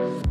Bye.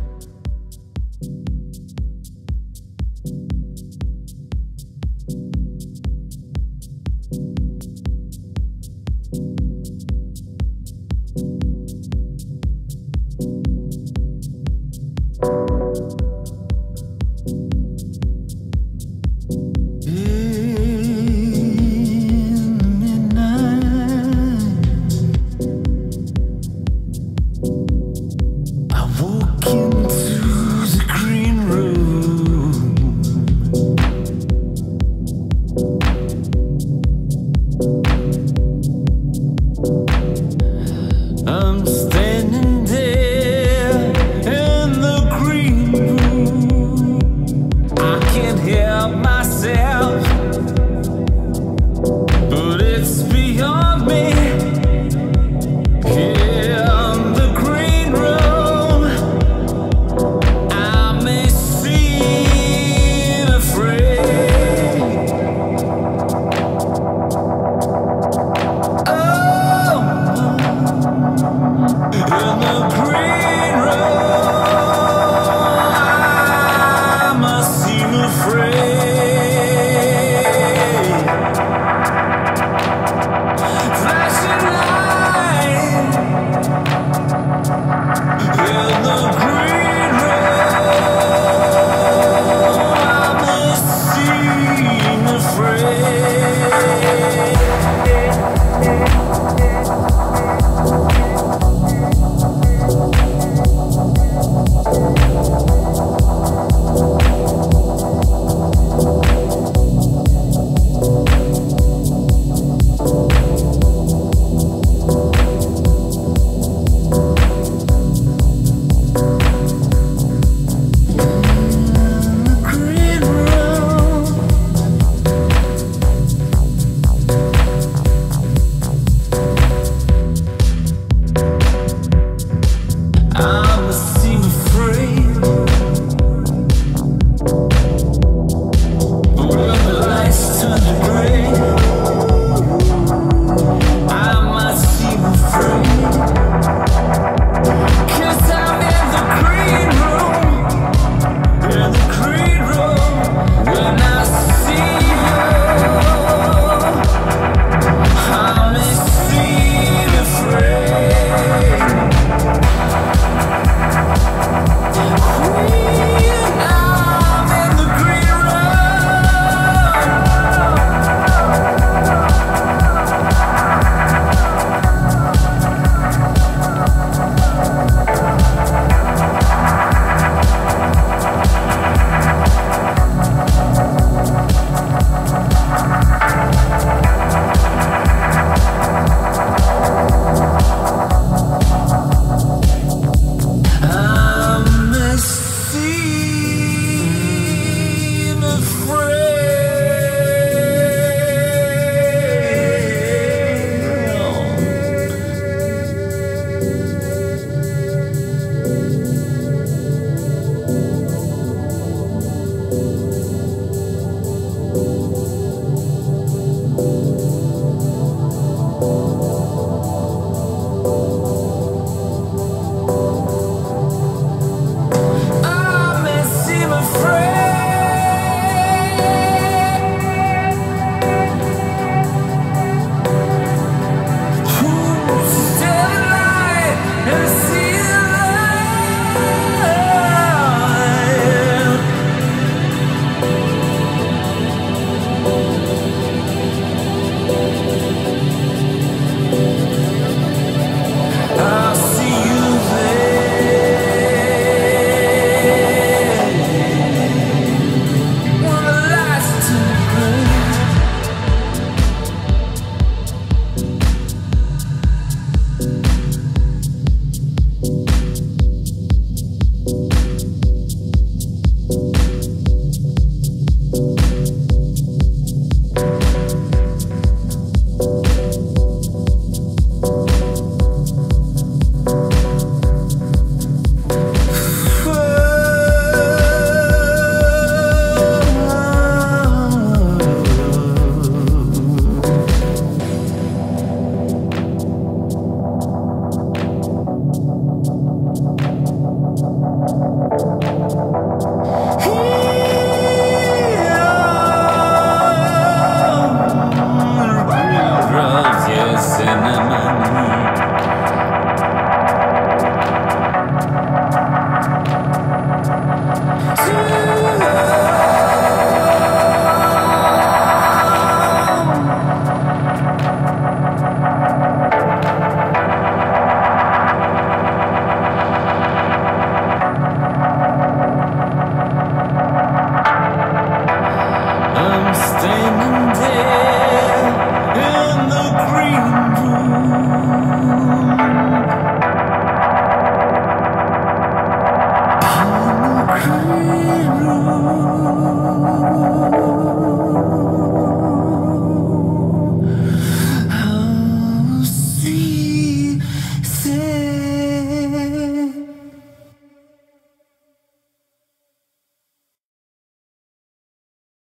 free.